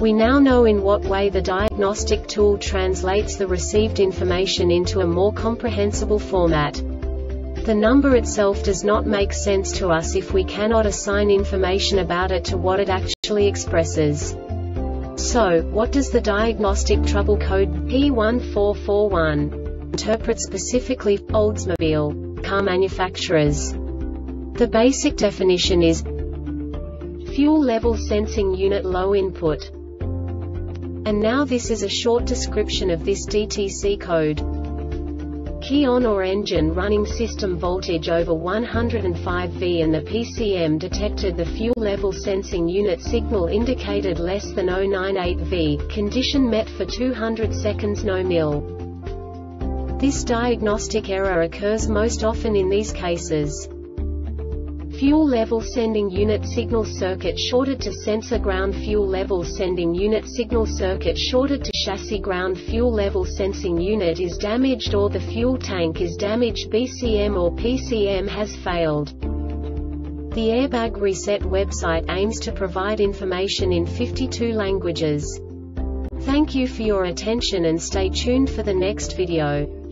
We now know in what way the diagnostic tool translates the received information into a more comprehensible format. The number itself does not make sense to us if we cannot assign information about it to what it actually expresses. So, what does the diagnostic trouble code P1441 interpret specifically Oldsmobile car manufacturers? The basic definition is fuel level sensing unit low input. And now this is a short description of this DTC code. Key on or engine running system voltage over 105 V and the PCM detected the fuel level sensing unit signal indicated less than 098 V, condition met for 200 seconds no mil. This diagnostic error occurs most often in these cases. Fuel level sending unit signal circuit shorted to sensor ground fuel level sending unit signal circuit shorted to chassis ground fuel level sensing unit is damaged or the fuel tank is damaged BCM or PCM has failed. The Airbag Reset website aims to provide information in 52 languages. Thank you for your attention and stay tuned for the next video.